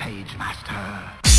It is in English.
Page Master.